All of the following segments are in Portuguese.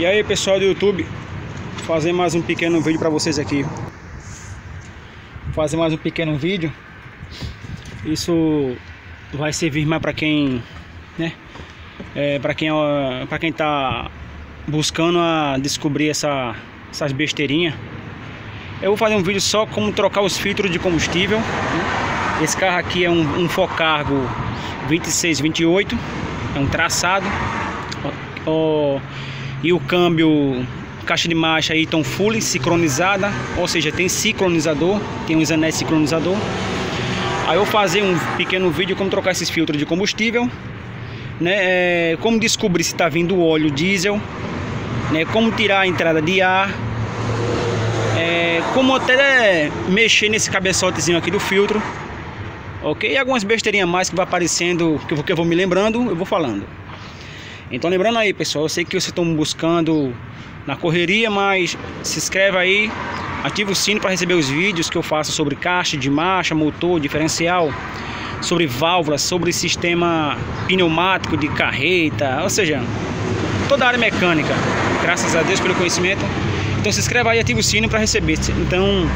E aí pessoal do YouTube, fazer mais um pequeno vídeo para vocês aqui. Fazer mais um pequeno vídeo. Isso vai servir mais para quem, né? É, para quem para quem tá buscando a descobrir essa, essas besteirinhas. Eu vou fazer um vídeo só como trocar os filtros de combustível. Né? Esse carro aqui é um, um Focargo 2628, é um traçado. E o câmbio caixa de marcha estão full sincronizada, ou seja, tem sincronizador, tem uns anéis sincronizador. Aí eu vou fazer um pequeno vídeo como trocar esses filtros de combustível, né? É, como descobrir se está vindo óleo diesel, né? Como tirar a entrada de ar, é, como até mexer nesse cabeçotezinho aqui do filtro, ok? E algumas besteirinhas mais que vai aparecendo, que eu vou me lembrando, eu vou falando. Então lembrando aí pessoal, eu sei que vocês estão buscando na correria, mas se inscreve aí, ativa o sino para receber os vídeos que eu faço sobre caixa de marcha, motor, diferencial, sobre válvulas, sobre sistema pneumático de carreta, ou seja, toda a área mecânica. Graças a Deus pelo conhecimento. Então se inscreve aí, ativa o sino para receber. Então,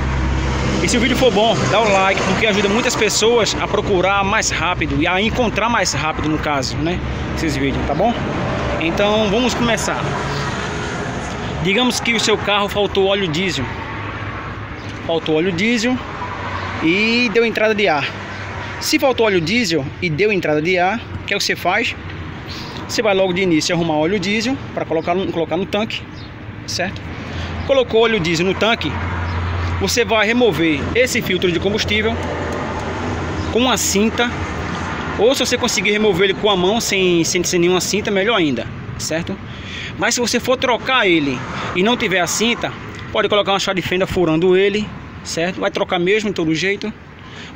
e se o vídeo for bom, dá o like, porque ajuda muitas pessoas a procurar mais rápido e a encontrar mais rápido no caso, né? Esses vídeos, tá bom? Então vamos começar. Digamos que o seu carro faltou óleo diesel. Faltou óleo diesel e deu entrada de ar. Se faltou óleo diesel e deu entrada de ar, o que, é que você faz? Você vai logo de início arrumar óleo diesel para colocar, colocar no tanque, certo? Colocou óleo diesel no tanque, você vai remover esse filtro de combustível com uma cinta ou se você conseguir remover ele com a mão sem, sem, sem nenhuma cinta, melhor ainda, certo? Mas se você for trocar ele e não tiver a cinta, pode colocar uma chave de fenda furando ele, certo? Vai trocar mesmo de todo jeito.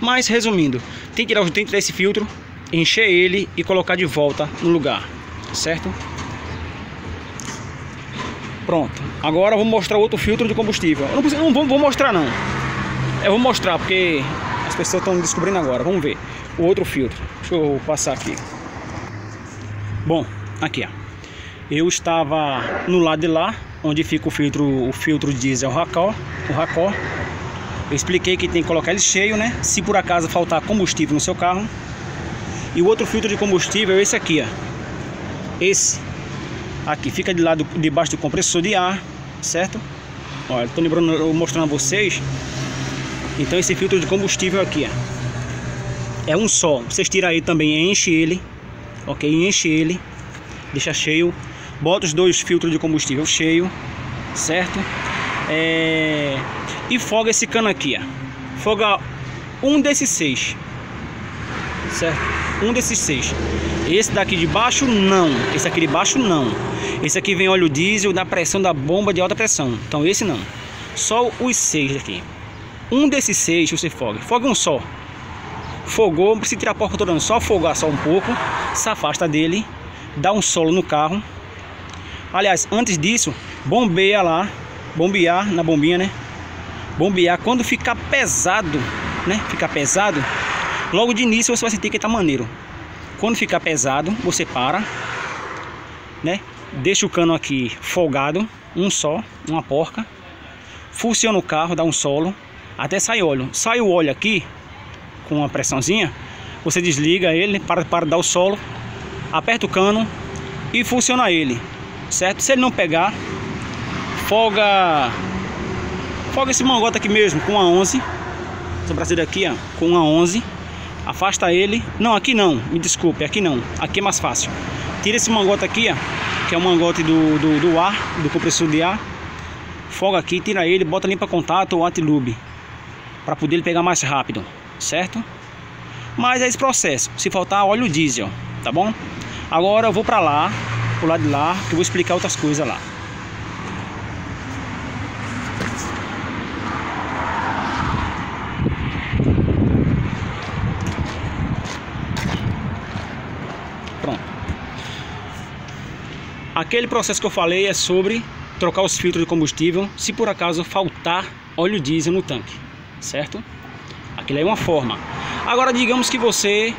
Mas resumindo, tem que tirar, tem que tirar esse filtro, encher ele e colocar de volta no lugar, certo? Pronto. Agora eu vou mostrar outro filtro de combustível. Eu não, não vou, vou mostrar não. Eu vou mostrar porque as pessoas estão descobrindo agora. Vamos ver o outro filtro. Deixa eu passar aqui. Bom, aqui ó. Eu estava no lado de lá, onde fica o filtro, o filtro diesel Racó, o Racó. Eu expliquei que tem que colocar ele cheio, né? Se por acaso faltar combustível no seu carro. E o outro filtro de combustível é esse aqui, ó. Esse aqui fica de lado debaixo do compressor de ar, certo? Olha, estou lembrando, mostrando a vocês. Então esse filtro de combustível aqui, ó é um só. Vocês tiram aí também, enche ele, ok? Enche ele, deixa cheio. Bota os dois filtros de combustível cheio, certo? É... E foga esse cano aqui, ó. Foga um desses seis, certo? Um desses seis. Esse daqui de baixo, não. Esse aqui de baixo, não. Esse aqui vem óleo diesel da pressão da bomba de alta pressão. Então esse não. Só os seis aqui. Um desses seis você foga. Foga um só. Fogou, não precisa tirar a porca toda não, só afogar só um pouco, se afasta dele, dá um solo no carro. Aliás, antes disso, bombeia lá, bombear na bombinha, né? Bombear quando ficar pesado, né? Ficar pesado, logo de início você vai sentir que tá maneiro. Quando ficar pesado, você para, né? Deixa o cano aqui folgado, um só, uma porca. Funciona o carro, dá um solo, até sair óleo. Sai o óleo aqui, com uma pressãozinha, você desliga ele para, para dar o solo, aperta o cano e funciona ele, certo? Se ele não pegar, folga folga esse mangota aqui mesmo com a 11, essa braseira aqui ó, com a 11, afasta ele, não aqui não, me desculpe, aqui não, aqui é mais fácil. Tira esse mangote aqui ó, que é o mangote do, do, do ar, do compressor de ar, folga aqui, tira ele, bota limpa contato ou antilube para poder ele pegar mais rápido certo? Mas é esse processo, se faltar óleo diesel, tá bom? Agora eu vou para lá, pro lado de lá, que eu vou explicar outras coisas lá. Pronto. Aquele processo que eu falei é sobre trocar os filtros de combustível se por acaso faltar óleo diesel no tanque, certo? Aquilo é uma forma. Agora digamos que você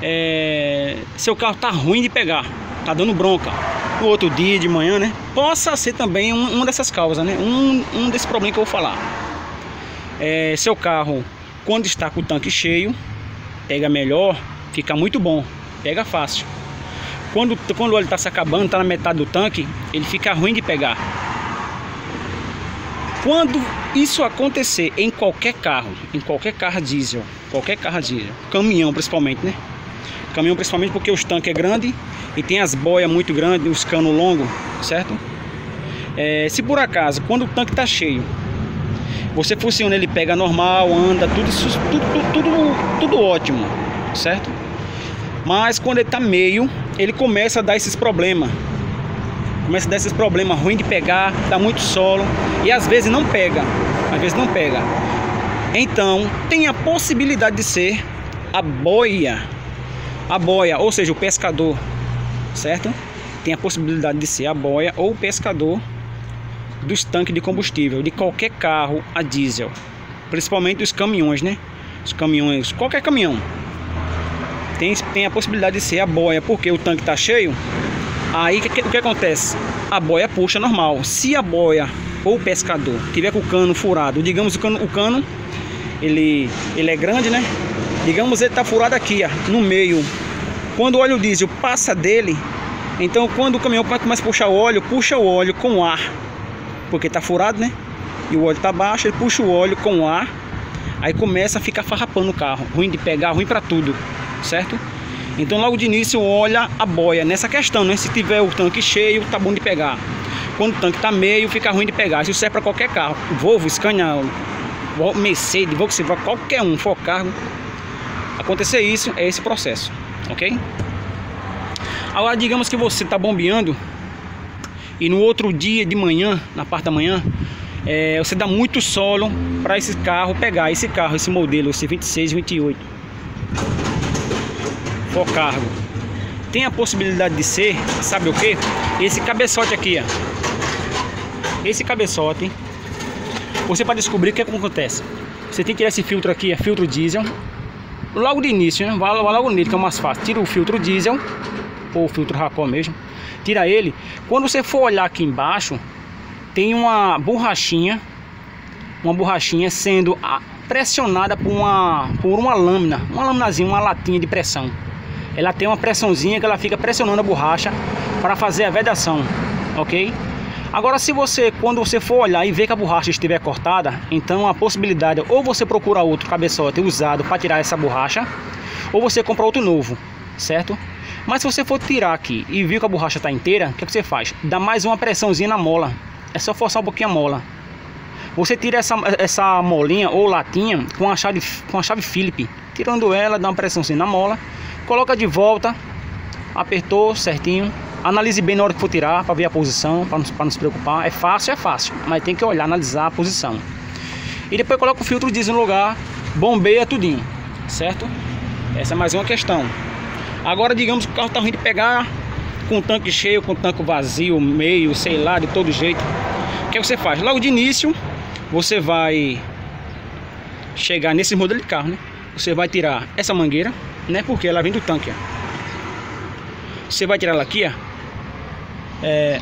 é, seu carro tá ruim de pegar, tá dando bronca no outro dia de manhã, né? Possa ser também um, uma dessas causas, né? Um, um desses problemas que eu vou falar. É, seu carro, quando está com o tanque cheio, pega melhor, fica muito bom, pega fácil. Quando, quando o óleo está se acabando, está na metade do tanque, ele fica ruim de pegar. Quando isso acontecer em qualquer carro, em qualquer carro diesel, qualquer carro diesel, caminhão principalmente, né? Caminhão principalmente porque os tanques é grande e tem as boias muito grandes, os canos longos, certo? É, se por acaso, quando o tanque está cheio, você funciona, ele pega normal, anda, tudo, tudo, tudo, tudo, tudo ótimo, certo? Mas quando ele está meio, ele começa a dar esses problemas. Começa a dar esses problemas ruim de pegar, dá muito solo e às vezes não pega. Às vezes não pega. Então, tem a possibilidade de ser a boia. A boia, ou seja, o pescador, certo? Tem a possibilidade de ser a boia ou o pescador dos tanques de combustível de qualquer carro a diesel, principalmente os caminhões, né? Os caminhões, qualquer caminhão tem, tem a possibilidade de ser a boia, porque o tanque está cheio. Aí o que, que, acontece? A boia puxa normal. Se a boia ou o pescador tiver com o cano furado, digamos o cano, o cano ele, ele é grande, né? Digamos ele está furado aqui, ó, no meio. Quando o óleo diesel passa dele, então quando o caminhão começa a puxar o óleo, puxa o óleo com ar, porque está furado, né? E o óleo está baixo, ele puxa o óleo com ar, aí começa a ficar farrapando o carro, ruim de pegar, ruim para tudo certo? Então logo de início olha a boia nessa questão, né? Se tiver o tanque cheio, tá bom de pegar. Quando o tanque tá meio, fica ruim de pegar. Isso serve para qualquer carro. Volvo, Scania, Mercedes, Volkswagen, qualquer um, for cargo. Acontecer isso, é esse processo, ok? Agora digamos que você está bombeando e no outro dia de manhã, na parte da manhã, é, você dá muito solo para esse carro pegar, esse carro, esse modelo, esse 26, 28 for cargo. Tem a possibilidade de ser, sabe o que? Esse cabeçote aqui, ó. Esse cabeçote, você para descobrir o que, é que acontece. Você tem que tirar esse filtro aqui, é filtro diesel. Logo de início, né? Vai logo nele que é mais fácil. Tira o filtro diesel, ou o filtro racó mesmo. Tira ele. Quando você for olhar aqui embaixo, tem uma borrachinha, uma borrachinha sendo pressionada por uma, por uma lâmina, uma lâminazinha, uma latinha de pressão ela tem uma pressãozinha que ela fica pressionando a borracha para fazer a vedação, ok? Agora se você, quando você for olhar e ver que a borracha estiver cortada, então a possibilidade ou você procura outro cabeçote usado para tirar essa borracha, ou você compra outro novo, certo? Mas se você for tirar aqui e viu que a borracha está inteira, o que, é que você faz? Dá mais uma pressãozinha na mola, é só forçar um pouquinho a mola. Você tira essa, essa molinha ou latinha com a chave, com a chave Phillips, tirando ela, dá uma pressãozinha na mola Coloca de volta, apertou certinho. Analise bem na hora que for tirar para ver a posição, para não, se preocupar. É fácil, é fácil, mas tem que olhar, analisar a posição. E depois coloca o filtro diesel no lugar, bombeia tudinho, certo? Essa é mais uma questão. Agora digamos que o carro está ruim de pegar com o tanque cheio, com o tanque vazio, meio, sei lá, de todo jeito. O que, é que você faz? Logo de início, você vai chegar nesse modelo de carro, né? Você vai tirar essa mangueira, né? Porque ela vem do tanque, ó. Você vai tirar ela aqui, ó. É,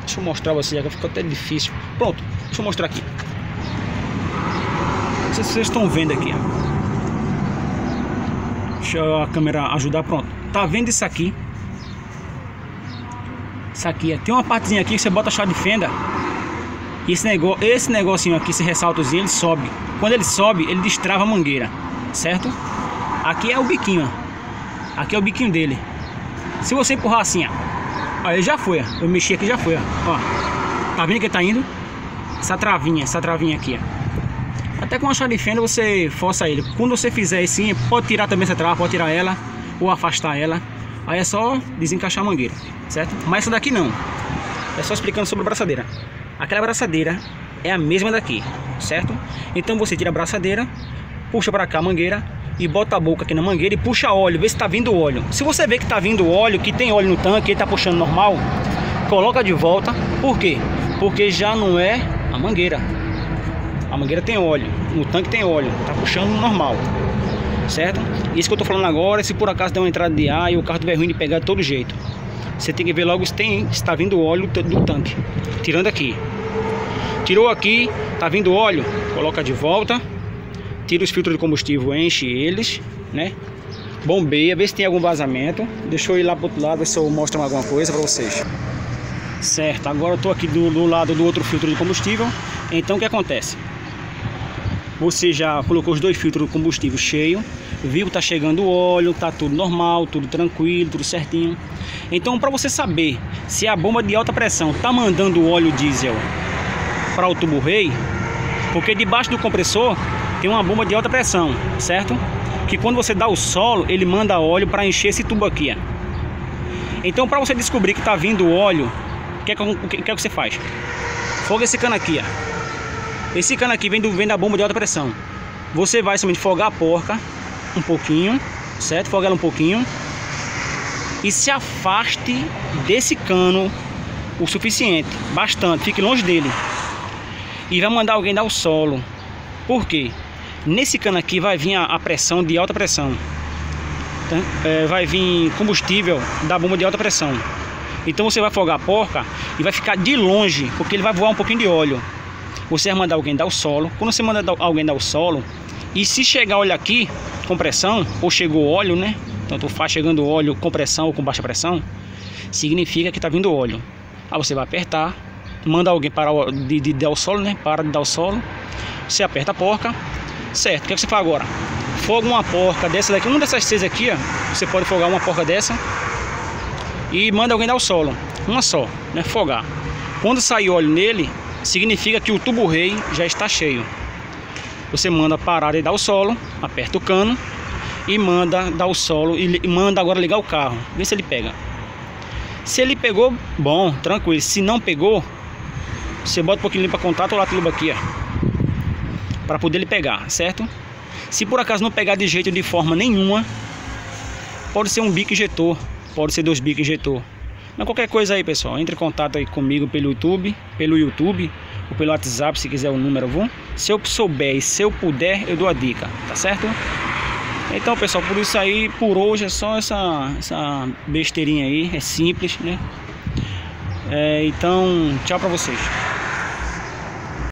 deixa eu mostrar você, já ficou até difícil. Pronto, deixa eu mostrar aqui. Não sei se vocês estão vendo aqui, ó. Deixa a câmera ajudar, pronto. Tá vendo isso aqui? Isso aqui, ó. Tem uma partezinha aqui que você bota a chave de fenda. E esse negócio, esse negocinho aqui, esse ressaltozinho, ele sobe. Quando ele sobe, ele destrava a mangueira, certo? Aqui é o biquinho, ó. Aqui é o biquinho dele. Se você empurrar assim, ó. Aí já foi, ó. Eu mexi aqui já foi, ó. ó. Tá vendo que ele tá indo? Essa travinha, essa travinha aqui, ó. Até com a chave de fenda você força ele. Quando você fizer assim, pode tirar também essa trava, pode tirar ela ou afastar ela. Aí é só desencaixar a mangueira, certo? Mas essa daqui não. É só explicando sobre a braçadeira. Aquela braçadeira é a mesma daqui, certo? Então você tira a braçadeira, puxa para cá a mangueira e bota a boca aqui na mangueira e puxa óleo, vê se tá vindo óleo. Se você vê que tá vindo óleo, que tem óleo no tanque, ele tá puxando normal, coloca de volta. Por quê? Porque já não é a mangueira. A mangueira tem óleo, no tanque tem óleo, tá puxando normal. Certo? Isso que eu tô falando agora, se por acaso der uma entrada de ar e o carro tiver ruim de pegar de todo jeito. você tem que ver logo se tem está vindo óleo do tanque. Tirando aqui. Tirou aqui, tá vindo óleo, coloca de volta. Tira os filtros de combustível, enche eles, né? Bombeia, vê se tem algum vazamento. Deixa eu ir lá pro outro lado, ver se eu mostro alguma coisa para vocês. Certo, agora eu tô aqui do, do lado do outro filtro de combustível. Então o que acontece? Você já colocou os dois filtros de combustível cheio, viu tá chegando o óleo, tá tudo normal, tudo tranquilo, tudo certinho. Então para você saber se a bomba de alta pressão tá mandando óleo diesel para o tubo rei, porque debaixo do compressor tem uma bomba de alta pressão, certo? Que quando você dá o solo, ele manda óleo para encher esse tubo aqui. Ó. Então para você descobrir que está vindo óleo, o que, é que, que, é que você faz? Foga esse cano aqui, ó. Esse cano aqui vem, do, vem da bomba de alta pressão. Você vai somente fogar a porca um pouquinho, certo? Foga ela um pouquinho. E se afaste desse cano o suficiente, bastante, fique longe dele. E vai mandar alguém dar o solo. Por quê? Nesse cano aqui vai vir a, a pressão de alta pressão. Tá? É, vai vir combustível da bomba de alta pressão. Então você vai fogar a porca e vai ficar de longe, porque ele vai voar um pouquinho de óleo você vai mandar alguém dar o solo. Quando você manda alguém dar o solo, e se chegar óleo aqui com pressão, ou chegou óleo, né? Tanto faz chegando óleo com pressão ou com baixa pressão, significa que está vindo óleo. Aí você vai apertar, manda alguém parar de, de, dar o solo, né? Para de dar o solo. Você aperta a porca, certo? O que, é que você faz agora? Foga uma porca dessa daqui, uma dessas seis aqui, ó. Você pode fogar uma porca dessa e manda alguém dar o solo, uma só, né? Fogar. Quando sair óleo nele, significa que o tubo rei já está cheio. Você manda parar e dar o solo, aperta o cano e manda dar o solo e manda agora ligar o carro. Vê se ele pega. Se ele pegou, bom, tranquilo. Se não pegou, você bota um pouquinho para contato ou lá tudo aqui, ó. Para poder ele pegar, certo? Se por acaso não pegar de jeito de forma nenhuma, pode ser um bico injetor, pode ser dois bicos injetor. Mas qualquer coisa aí, pessoal, entre em contato aí comigo pelo YouTube, pelo YouTube ou pelo WhatsApp, se quiser o número, vou. Se eu souber e se eu puder, eu dou a dica, tá certo? Então, pessoal, por isso aí, por hoje é só essa, essa besteirinha aí, é simples, né? É, então, tchau pra vocês.